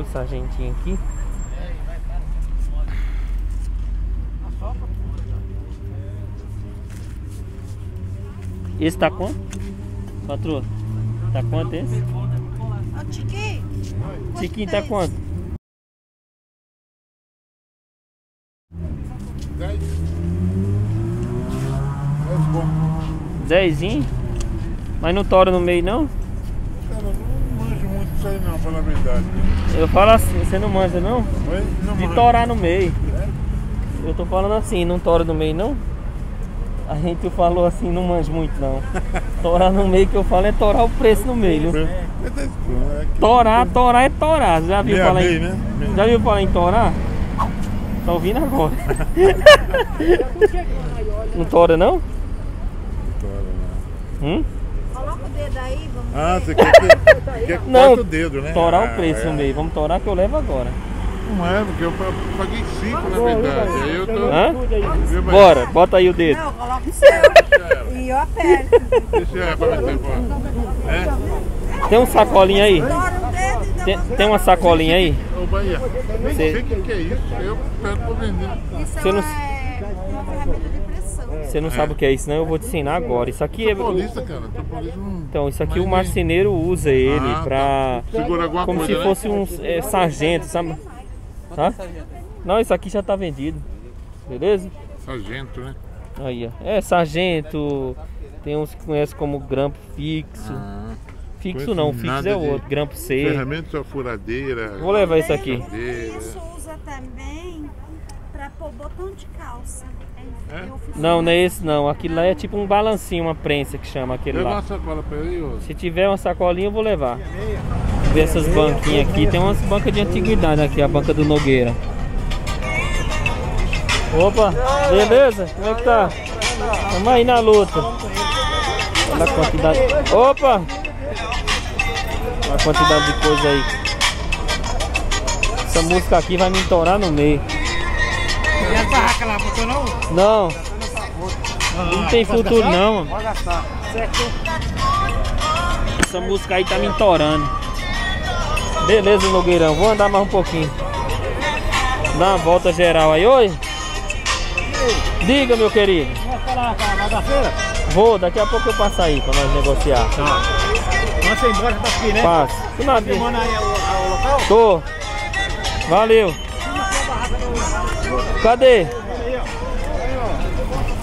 Olha o sargentinho aqui. Esse tá quanto? Patroa? Tá quanto esse? Ó, Tiquinho. Tiquinho tá quanto? Dez. Dez bom. Dezinho? Mas não tora no meio não? Eu não não, falar a verdade. Eu falo assim, você não manja não? Oi? Não De torar no meio. Eu tô falando assim, não tora no meio não? A gente falou assim, não manja muito não. Torar no meio que eu falo é torar o preço no meio. É bom, é Torar, torar é torar. Já viu Meia falar em... né? Meia. Já viu falar em torar? Tá ouvindo agora. não tora não? Hum? Coloca o dedo aí, vamos Ah, ver. você quer que, quer que Não, o dedo, né? Torar Ah, o preço é. no meio. Vamos torar que eu levo agora. Não é, porque eu pa- paguei 5 na verdade. Aí eu tô. Hã? Viu, mas- Bora, bota aí o dedo. Não, coloca o seu. e eu aperto. Deixa pra meter fora. É? Tem um sacolinho aí? Tem, tem uma sacolinha aí? Ô Bahia, nem Cê- sei o que, que é isso. Eu pego pra vender. Isso Você é não- uma, é uma ferramenta de. Você não sabe o que é isso, não? Eu vou te ensinar agora. Isso aqui é. Paulista, cara. Paulista não. Então, isso aqui Mas o marceneiro usa ele Ah, pra. Segura alguma Como coisa, se né? fosse um é, sargento, sabe? Tá? Não, isso aqui já tá vendido. Beleza? Sargento, né? Aí, ó. É sargento. Tem uns que conhecem como grampo fixo. Ah, Fixo não, fixo é outro. Grampo C. ferramenta só furadeira. Vou levar isso aqui. Furadeira. Isso usa também pra pôr botão de calça. É? Não, não é esse não. Aquilo lá é tipo um balancinho, uma prensa que chama aquele Leva lá. uma sacola pra ele, ô. Se tiver uma sacolinha, eu vou levar. Ver essas banquinhas aqui. Tem umas bancas de antiguidade aqui, a banca do Nogueira. Opa, beleza? Como é que tá? Vamos aí na luta. Olha a quantidade. Opa! Olha a quantidade de coisa aí. Essa música aqui vai me entorar no meio. Não? Não. Tem futuro não, mano. Pode gastar. Certo? Essa música aí tá me entorando. Beleza, Nogueirão. Vou andar mais um pouquinho. Dar uma volta geral aí. Oi? Diga, meu querido. Vou, daqui a pouco eu passo aí pra nós negociar. Tá. Vamos você embora já tá aqui, né? Passo. Você manda aí o, o local? Tô. Valeu. Cadê?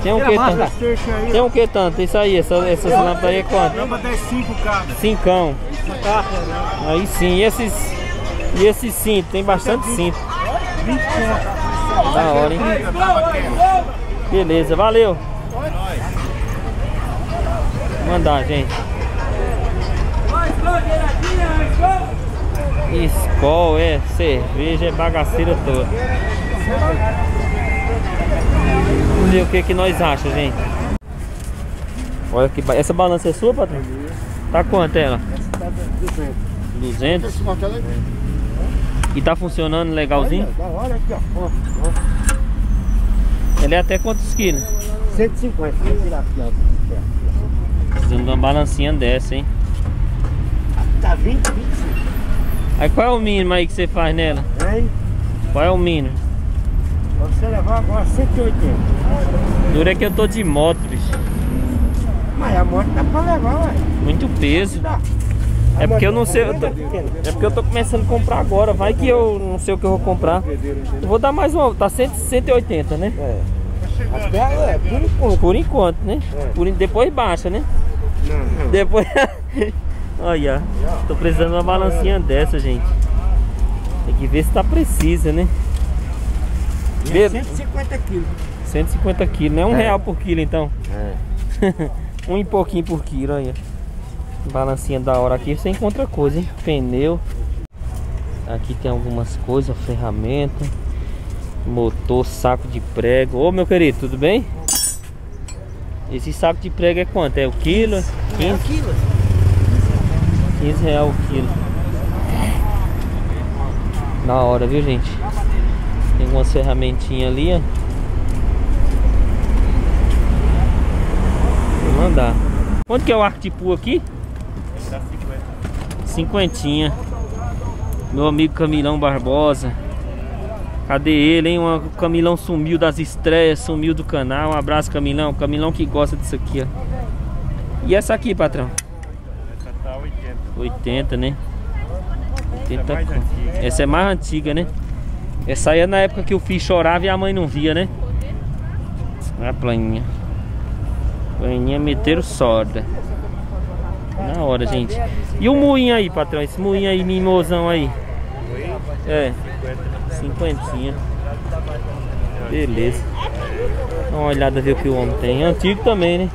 Tem um que tanto? Tem um que tanto? Isso aí, essa, essas lâmpadas aí é quanto? Lâmpada é 5 cada. Cincão. Tá, né? Aí sim, e esses. E esses cintos? Tem bastante cinto. 20 conto. Da hora, hein? Beleza, valeu. Mandar, gente. Skol é cerveja, é bagaceira toda. Vamos ver o que, que nós achamos, gente. Olha que ba... Essa balança é sua, patrão? Tá quanto ela? 200? Esse martelo é E tá funcionando legalzinho? Olha aqui, ó. Ele é até quantos quilos? 150. Vou tirar aqui, ó. Precisando de uma balancinha dessa, hein? Tá 20, 25. Aí qual é o mínimo aí que você faz nela? Hein? Qual é o mínimo? Pra você levar agora 180. Dura que eu tô de moto, bicho. Mas a moto dá pra levar, ué. Muito peso. É porque eu não sei. eu tô- é porque eu tô começando a comprar agora. Vai que eu não sei o que eu vou comprar. Eu vou dar mais uma. Tá 100, 180, né? É. Até, é, por enquanto. Por enquanto, né? É. Por, depois baixa, né? Não, não. Depois. Olha, tô precisando de uma balancinha dessa, gente. Tem que ver se tá precisa, né? É Be- 150 quilos. 150 quilos, não é um É. real por quilo então. É. um e pouquinho por quilo, olha. Balancinha da hora aqui, você encontra coisa, hein? Pneu. Aqui tem algumas coisas, ferramenta. Motor, saco de prego. Ô meu querido, tudo bem? Esse saco de prego é quanto? É o quilo? 15, quilos. 15 real o quilo. Da hora, viu gente? Tem umas ferramentinhas ali, ó. Vou mandar. Quanto que é o arco de pu aqui? Cinquentinha. Meu amigo Camilão Barbosa. Cadê ele, hein? O Camilão sumiu das estreias, sumiu do canal. Um abraço, Camilão. Camilão que gosta disso aqui, ó. E essa aqui, patrão? Essa tá 80. 80, né? 80 Essa é mais antiga. Essa é mais antiga, né? Essa aí é na época que o filho chorava e a mãe não via, né? A planinha. Planinha meteram sorda. Na hora, gente. E o moinho aí, patrão? Esse moinho aí, mimosão aí. É. Cinquentinha. Beleza. Dá uma olhada ver o que o homem tem. Antigo também, né?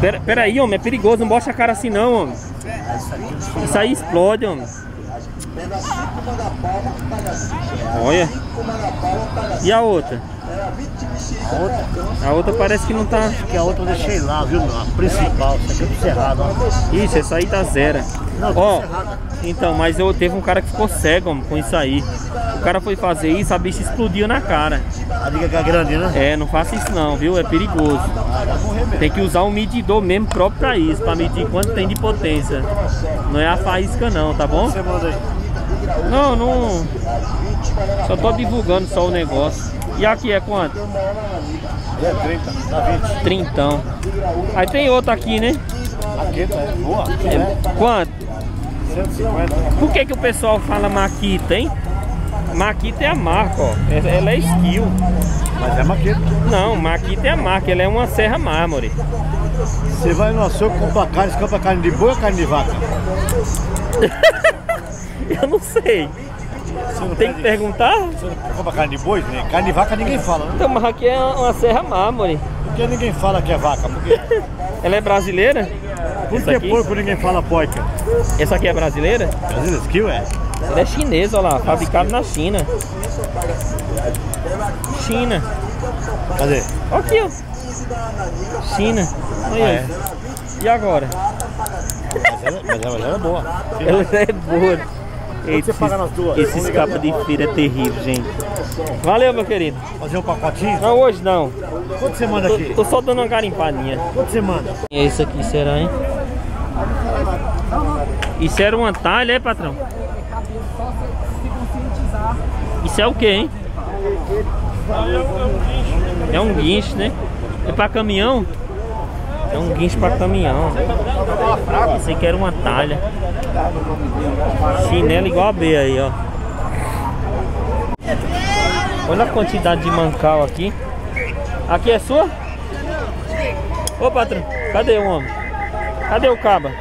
Pera, pera aí, homem. É perigoso. Não bosta a cara assim não, homem. Isso aí explode, homem. Olha. E a outra? A outra parece que não tá. Que a outra eu deixei lá, viu? A principal, essa aqui é do Cerrado, ó. Isso, essa aí tá zero. Não, tá Ó, então, mas eu teve um cara que ficou cego homem, com isso aí. O cara foi fazer isso, a bicha explodiu na cara. A liga que é grande, né? É, não faça isso não, viu? É perigoso. Tem que usar um medidor mesmo próprio pra isso, pra medir quanto tem de potência. Não é a faísca não, tá bom? Você manda aí. Não, não. Só tô divulgando só o negócio. E aqui é quanto? É 30, tá 20. Trintão. Aí tem outro aqui, né? Aqui tá boa. É, quanto? 150. Por que que o pessoal fala Maquita, hein? Maquita é a marca, ó. É- Ela é skill. Mas é maqueta. Não, Maquita é a marca. Ela é uma serra mármore. Você vai no açougue comprar carne, compra carne de boi ou carne de vaca? Eu não sei. Não Tem que pede- perguntar? Você não compra carne de boi? né? Carne de vaca ninguém fala, né? Então, mas aqui é uma serra mármore. Por que ninguém fala que é vaca? Ela é brasileira? por que aqui? porco ninguém fala poica? Essa aqui é brasileira? Brasil skill é? Ela é chinesa, olha lá. Fabricado na China. China. Cadê? Aqui, ó. China. Olha Ah, é? E agora? Mas ela, mas ela, mas ela é boa. Ela é boa. Quanto você paga nas duas? Esses Vamos ligar capas de feira é terrível, gente. Valeu, meu querido. Fazer um pacotinho? Não, hoje não. Quanto você manda Tô, aqui? tô só dando uma garimpadinha. Quanto você manda? E esse aqui será, hein? Isso era uma talha, é, patrão? Isso é o que, hein? É um guincho, né? É pra caminhão? É um guincho pra caminhão. Esse aqui era uma talha. Chinelo igual a B aí, ó. Olha a quantidade de mancal aqui. Aqui é sua? Ô patrão, cadê o homem? Cadê o caba?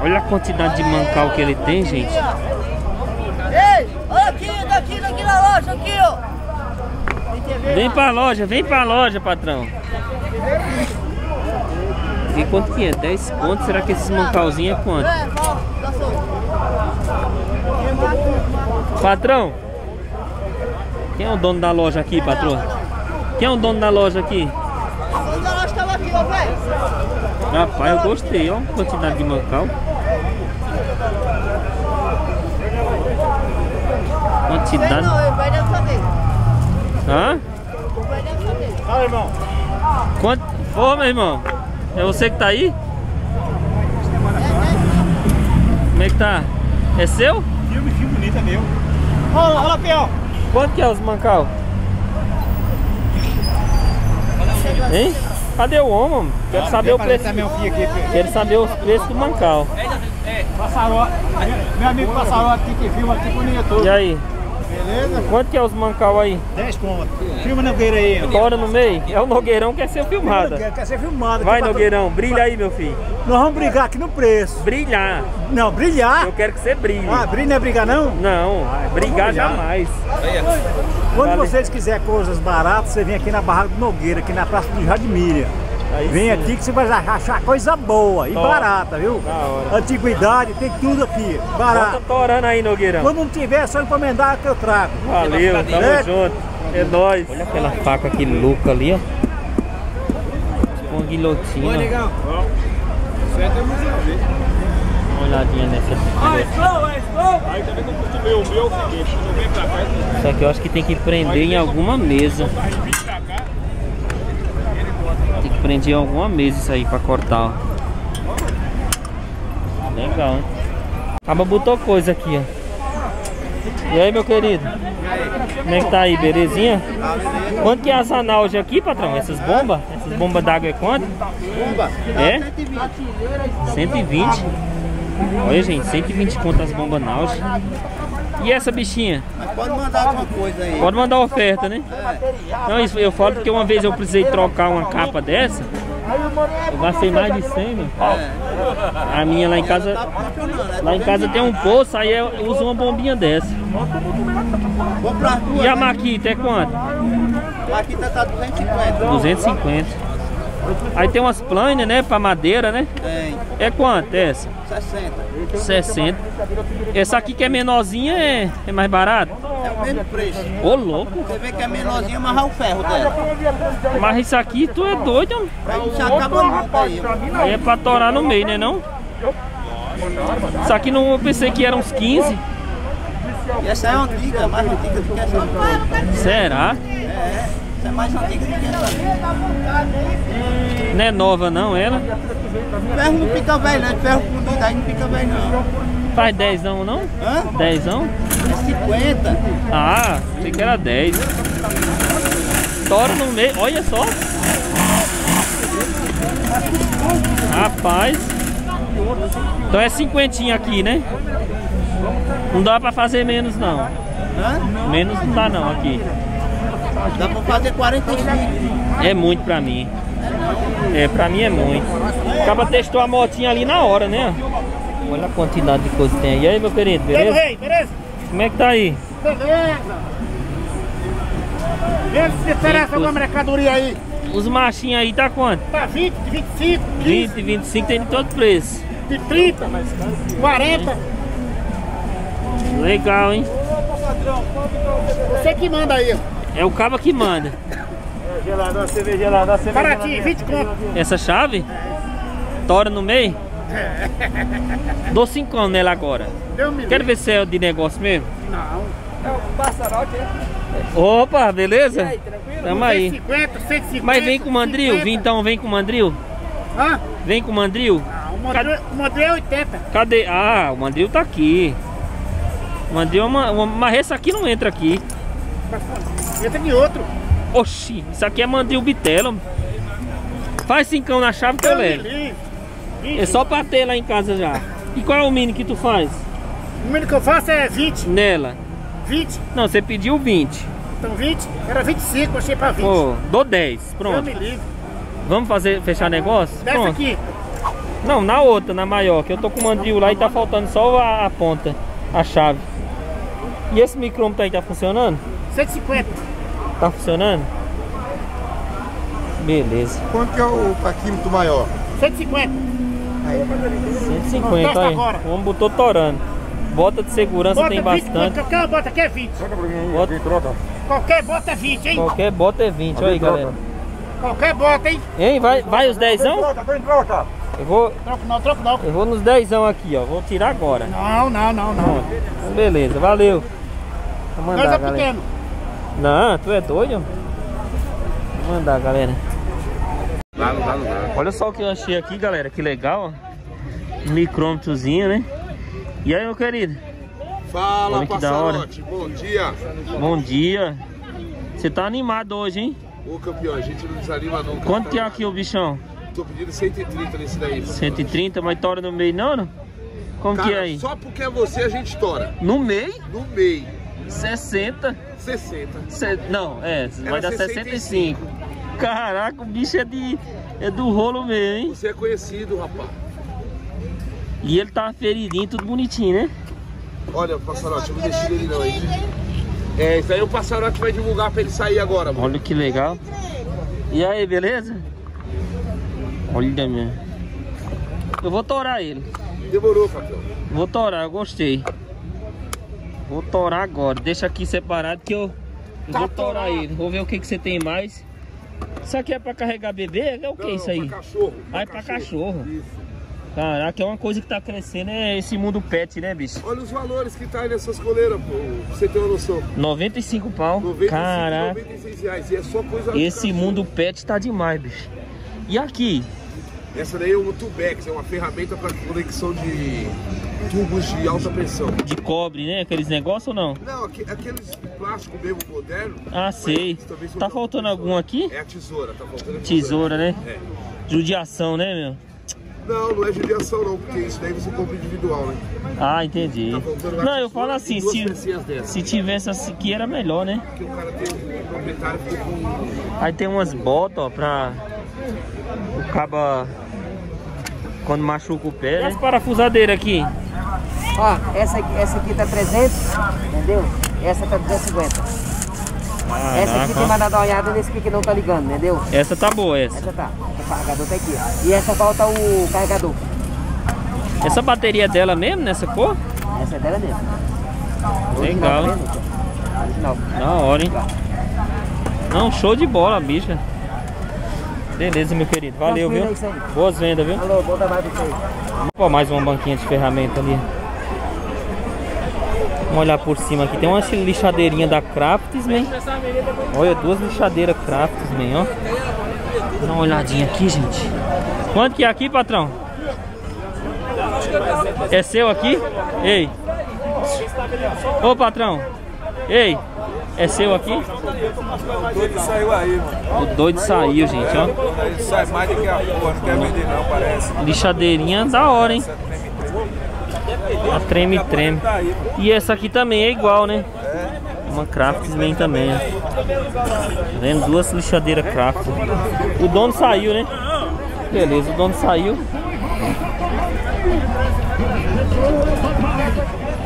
Olha a quantidade de mancal que ele tem, gente. Ei, aqui, daqui, daqui na loja, aqui, ó. Vem pra loja, vem pra loja, patrão. E quanto que é? 10 conto? Será que esses mancalzinhos é quanto? Patrão? Quem é o dono da loja aqui, patrão? Quem é o dono da loja aqui? A loja da loja tava aqui, ó, velho. Rapaz, eu gostei, ó. a Quantidade de mancal. Quantidade. Não, o. Hã? O. Fala, irmão. Quanto? Ô, meu irmão. É você que tá aí? Como é que tá? É seu? Filme, filme bonito é meu. Olha, olha aqui, ó. Quanto que é os mancal? Hein? Cadê o homem? Quero saber o preço. meu filho aqui. Quero saber os preços do mancal. Passarote. Meu amigo Passarote aqui que filma aqui com o YouTube. E aí? Beleza? Quanto que é os mancal aí? 10 conto. Filma Nogueira aí. ó. Bora no meio? É o Nogueirão que quer ser filmado. Quer ser filmado. Vai, Nogueirão, brilha aí, meu filho. Nós vamos brigar aqui no preço. Brilhar. Não, brilhar. Eu quero que você brilhe. Ah, brilhar não é brigar não? Não, brigar vamos brilhar. jamais. Quando Vale. vocês quiserem coisas baratas, você vem aqui na Barraca do Nogueira, aqui na Praça do Jadmília. Aí Vem sim. aqui que você vai achar coisa boa e Top. barata, viu? Da hora. Antiguidade, tem tudo aqui, Bota barato. torando aí, Nogueirão. Quando não tiver, é só encomendar que eu trago. Valeu, tamo É. junto. É nóis. Olha aquela faca que louca ali, ó. Tipo uma guilhotina. legal. Uma olhadinha nessa aqui. Aí também que eu costumei o meu, é o seguinte, eu venho pra cá, Isso aqui eu acho que tem que prender em alguma mesa. vai vir pra cá, Em alguma mesa isso aí pra cortar, ó. Legal, hein? Acaba botou coisa aqui, ó. E aí, meu querido? Como é que tá aí, belezinha? Quanto que é as analógicas aqui, patrão? Essas bombas? Essas bombas d'água é quanto? Bomba. É? 120. Olha, gente, 120 conto as bombas analógicas. E essa bichinha? Mas pode mandar alguma coisa aí. Pode mandar oferta, né? Não, isso eu falo porque uma vez eu precisei trocar uma capa dessa. Eu gastei mais de 100, meu. A minha lá em casa, Tá né? lá em casa tem um poço, aí eu uso uma bombinha dessa. E a maquita é quanto? Aqui tá, tá 250. 250. Aí tem umas planas, né, pra madeira, né? Tem. É quanto essa? 60. 60. Essa aqui que é menorzinha é, é mais barato? É o mesmo preço. Ô, louco. Você vê que é menorzinha, amarrar o ferro dela. Mas isso aqui, tu é doido, homem. Aí já acaba nunca aí. é pra torar no meio, né não? Isso aqui não, eu pensei que eram uns 15. E essa é antiga, mais antiga do que essa. Será? É, essa é mais antiga do que essa. Não é nova não, ela? Ferro não fica velho, né? Ferro fundido aí não fica velho, não. Faz 10 não, não? Hã? 10 não? É 50. Ah, achei que era 10. Tora no meio, olha só. Rapaz. Então é cinquentinha aqui, né? Não dá pra fazer menos não. Menos não dá não aqui. Dá pra fazer 45. É muito pra mim. É, pra mim é muito. Acaba testou a motinha ali na hora, né? Olha a quantidade de coisa que tem aí. E aí, meu querido, beleza? Rei, beleza? Como é que tá aí? Beleza. Vê se interessa alguma mercadoria aí. Os machinhos aí tá quanto? Tá 20, 25, 15, 20, 25, tem de todo preço. de 30, 40. Legal, hein? Você que manda aí. É o cabo que manda. Gelador, cerveja gelador, cerveja Baratinho, 20 conto. Essa chave? Tora no meio? Dou 5 nela agora. Quero ver se é de negócio mesmo. Não. Opa, beleza? Tamo aí. 150, 150. Mas vem com mandril? 50. Vem, então vem com mandril? Hã? Vem com mandril? Não, o mandril, o mandril é 80. Cadê? Ah, o mandril tá aqui. O mandril é uma, uma. Mas essa aqui não entra aqui. Entra de outro. Oxi, isso aqui é mandril bitelo. Faz cincão na chave que eu levo. É só pra ter lá em casa já. E qual é o mini que tu faz? O mínimo que eu faço é 20. Nela? 20. Não, você pediu 20. Então 20. Era 25, eu achei pra 20. Pô, dou 10. Deus Pronto. Vamos fazer, fechar negócio? Desce Pronto. aqui. Não, na outra, na maior, que eu tô com o mandril lá e tá faltando só a, a ponta, a chave. E esse micrômetro aí tá funcionando? 150. Tá funcionando? Beleza. Quanto que é o paquímetro maior? 150. 150 Testa aí. agora. O homem botou torando. Bota de segurança Bota tem 20 bastante. qualquer bota aqui é 20. Bota- troca. Qualquer bota é 20, hein? Qualquer bota é 20, olha aí galera. Qualquer bota, hein? Hein, vai, vai os 10? Troca, troca. Eu vou, Troco não, troco não. eu vou nos 10 aqui, ó. Vou tirar agora. Não, não, não, não. Então, beleza, valeu. Vou Nós mandar, é galera. pequeno. Não, tu é doido? Vou mandar, galera. Lá não dá, não dá. Olha só o que eu achei aqui, galera. Que legal, ó. Micrômetrozinho, né? E aí, meu querido? Fala, Olha que da hora. passarote. Bom dia. Bom dia. Você tá animado hoje, hein? Ô, campeão, a gente não desanima nunca. Quanto que é aqui o bichão? Tô pedindo 130 nesse daí. 130, mas tora no meio não, não? Como Cara, que é aí? só porque é você a gente tora. No meio? No meio. 60. 60. Se- Não, é, vai Era dar 65. Caraca, o bicho é de. É do rolo mesmo, hein? Você é conhecido, rapaz. E ele tá feridinho, tudo bonitinho, né? Olha, passarote, não deixei ele não, hein? É, isso aí o passarote vai divulgar pra ele sair agora, mano. Olha que legal. E aí, beleza? Olha, minha. Eu vou torar ele. Demorou, campeão. Vou torar, eu gostei. Vou torar agora. Deixa aqui separado que eu, Tá vou torar ele. Vou ver o que, que você tem mais. Isso aqui é pra carregar bebê? É o que Não, isso aí? Pra cachorro. Ah, é pra cachorro. Isso. Caraca, é uma coisa que tá crescendo, é esse mundo pet, né, bicho? Olha os valores que tá aí nessas coleiras, pô. Pra você ter uma noção. 95 pau. 95, Caraca, 96 reais. E é só coisa esse cachorro. mundo pet tá demais, bicho. E aqui? Essa daí é uma Tubex, é uma ferramenta para conexão de tubos de alta pressão. De cobre, né? Aqueles negócios ou não? Não, aque- aqueles plástico mesmo moderno. Ah, sei. Tá faltando alta algum aqui? É a tesoura, tá faltando a Tesoura, né? É. Judiação, né, meu? Não, não é judiação não, porque isso daí você compra individual, né? Ah, entendi. Tá Não, eu tesoura falo assim, se, se tivesse essa aqui era melhor, né? Porque o cara tem o proprietário ficou com. Aí tem umas botas, ó, pra o caba quando machuca o pé, né? As parafusadeiras aqui. Ó, essa, aqui- essa aqui tá 300, entendeu? Essa tá 250. Essa aqui tem uma olhada nesse aqui que não tá ligando, entendeu? Essa tá boa, essa. Essa tá. O carregador tá aqui. E essa falta o carregador. Essa bateria é dela mesmo, nessa cor? Essa é dela mesmo. Legal, hein? Original. Da hora, hein? Não, show de bola, bicha. Beleza, meu querido. Valeu, viu? Boas vendas, viu? Alô, bom trabalho pra vocês. Pô, mais uma banquinha de ferramenta ali. Vamos olhar por cima aqui. Tem uma lixadeirinha da Craftsman. Olha, duas lixadeiras Craftsman, ó. Dá uma olhadinha aqui, gente. Quanto que é aqui, patrão? É seu aqui? Ei. Ô, patrão. Ei. É seu aqui? O doido saiu aí, mano. O doido saiu, gente, ó. Ele sai mais do que a porra, não quer vender não, parece. Lixadeirinha da hora, hein? A treme treme. Tá E essa aqui também é igual, né? Uma Craftsman também, ó. Tá vendo? Duas lixadeiras Craft. O dono saiu, né? Beleza, o dono saiu.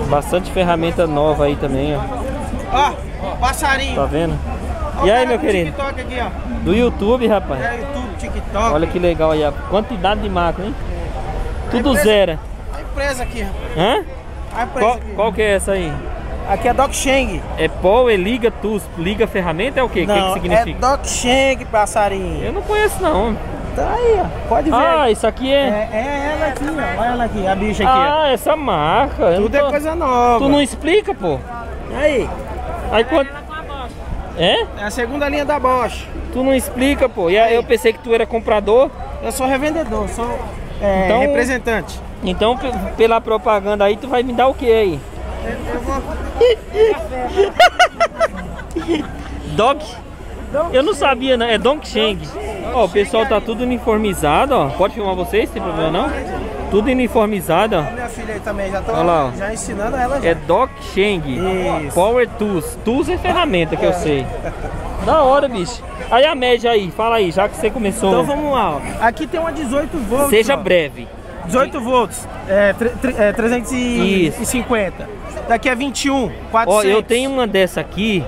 Bastante ferramenta nova aí também, ó. Ó, passarinho. Tá vendo? E aí, meu querido? TikTok aqui, ó. Do YouTube, rapaz. É YouTube, TikTok. Olha que legal aí a quantidade de máquina, hein? Tudo empresa- zero. A empresa aqui, ó. Hã? A empresa Qual, aqui. qual que é essa aí? Aqui é Doc Sheng. É Power Liga Tools. Liga ferramenta é o quê? O que, que Não, é significa? Doc Sheng, passarinho. Eu não conheço não. Tá aí, ó. Pode ver. Ah, isso aqui é, é. é ela aqui, ó. Olha ela aqui, a bicha aqui, Ah, essa marca. Ó. não Tudo é tô- coisa nova. Tu não explica, pô. Aí, Aí quando. É? é a segunda linha da Bosch. Tu não explica, pô. E aí eu pensei que tu era comprador. Eu sou revendedor, sou é, Então- representante. Então, pe- pela propaganda aí, tu vai me dar o que aí? Eu vou... Doc? Eu não sabia, né? É Dong Sheng. Ó, o pessoal tá tudo uniformizado, ó. Pode filmar vocês, sem problema não? Tudo uniformizado, ó. Minha filha aí também, já tô Olha lá, ó. já ensinando ela já. É Doc Sheng. Isso. Power Tools. Tools é ferramenta que eu sei. Da hora, bicho. Aí a média aí, fala aí, já que você começou. Então vamos lá, ó. Aqui tem uma 18 volts. Seja ó. breve. 18 volts, é, é 350. Daqui é 21, 400. Ó, eu tenho uma dessa aqui.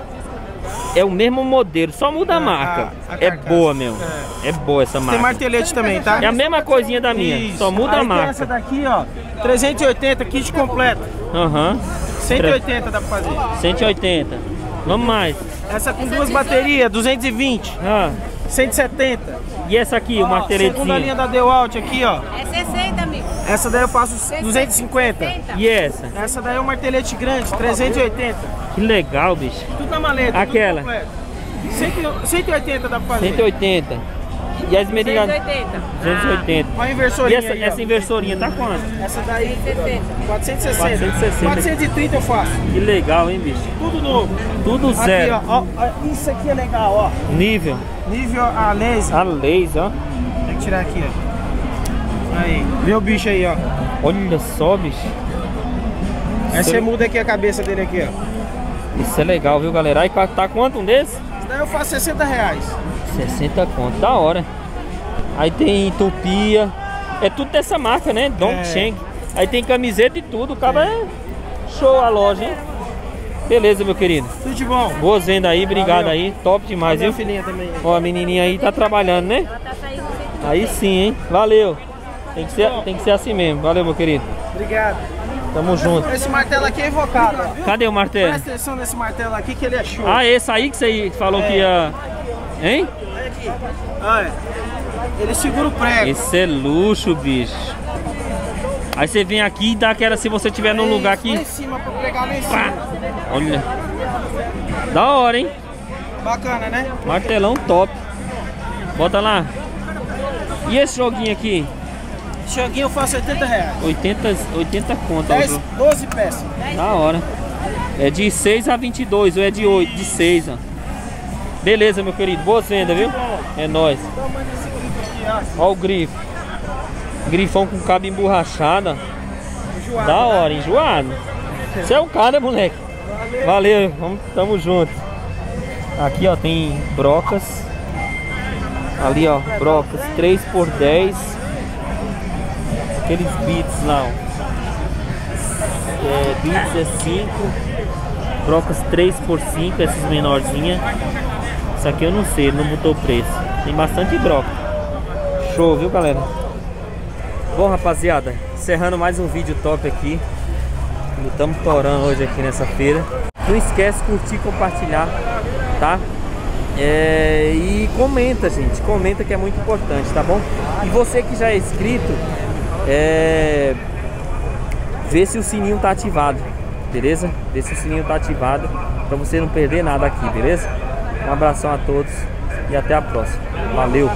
É o mesmo modelo, só muda a marca. a é carcaça. boa, meu. É boa essa Tem marca. martelete também, tá? É a mesma coisinha da minha, Isso. só muda Aí a tem marca. essa daqui, ó, 380, kit completo. Aham. 180 dá pra fazer. 180. Vamos mais. Essa com duas baterias, 220, Ah, 170. E essa aqui, o Segunda linha da Dewalt aqui, ó. É 60, amigo. Essa daí eu faço 250. E essa? Essa daí é um martelete grande, 380. Que legal, bicho. Tudo na maleta. Aquela? Tudo completo. 100 180 dá pra fazer. 180. E as medidas? 180. 280. Uma E inversorinha essa, aí, ó. essa inversorinha tá quanto? Essa daí, 60. 460. 460. 430 eu faço. Que legal, hein, bicho? Tudo novo. Tudo Aqui, zero. ó, ó, ó, Isso aqui é legal, ó. Nível. Nível a laser. A laser, ó. Tem que tirar aqui, ó. Aí. Vê o bicho aí, ó. Olha só, bicho. Aí você muda aqui a cabeça dele aqui, ó. Isso é legal, viu, galera? Aí tá quanto um desses? Isso daí eu faço 60 reais. 60 conto, da hora. Aí tem tupia. É tudo dessa marca, né? Dongsheng. Aí tem camiseta e tudo. O cara é show a loja, hein? Beleza, meu querido. Tudo de bom. Boas vendas aí, obrigado Valeu. aí. Top demais, viu? filhinha também. Ó, a menininha aí tá trabalhando, né? Ela tá saindo Aí sim, hein? Valeu. Tem que ser, tem que ser assim mesmo. Valeu, meu querido. Obrigado. Tamo junto. Esse martelo aqui é invocado. Cadê o martelo? Presta atenção nesse martelo aqui que ele é show. Ah, esse aí que você falou que ia. Hein? Olha aqui. Olha. Ele segura o prego. Esse é luxo, bicho. Aí você vem aqui e dá aquela se você tiver num lugar aqui. em cima pra pregar lá em Pá. cima. Olha. Da hora, hein? Bacana, né? Martelão top. Bota lá. E esse joguinho aqui? Xanguinho eu faço 80 reais. 80, 80 conto. 10, 12 peças. Da hora. É de 6 a 22, ou é de 8, de 6, ó. Beleza, meu querido. Boa venda, viu? É nóis. Ó o grifo. Grifão com cabo emborrachada. Da hora, enjoado. Você é um cara, moleque. Valeu, vamos, tamo junto. Aqui, ó, tem brocas. Ali, ó, brocas 3 por 10 Aqueles bits lá, ó. É, bits é 5. Brocas 3 por 5 essas menorzinhas. Isso aqui eu não sei, ele não botou preço. Tem bastante broca. Show, viu, galera? Bom, rapaziada, encerrando mais um vídeo top aqui. Estamos torando hoje aqui nessa feira. Não esquece curtir, compartilhar, tá? É, e comenta, gente. Comenta que é muito importante, tá bom? E você que já é inscrito, é, vê se o sininho tá ativado, beleza? Vê se o sininho tá ativado para você não perder nada aqui, beleza? Um abração a todos e até a próxima. Valeu!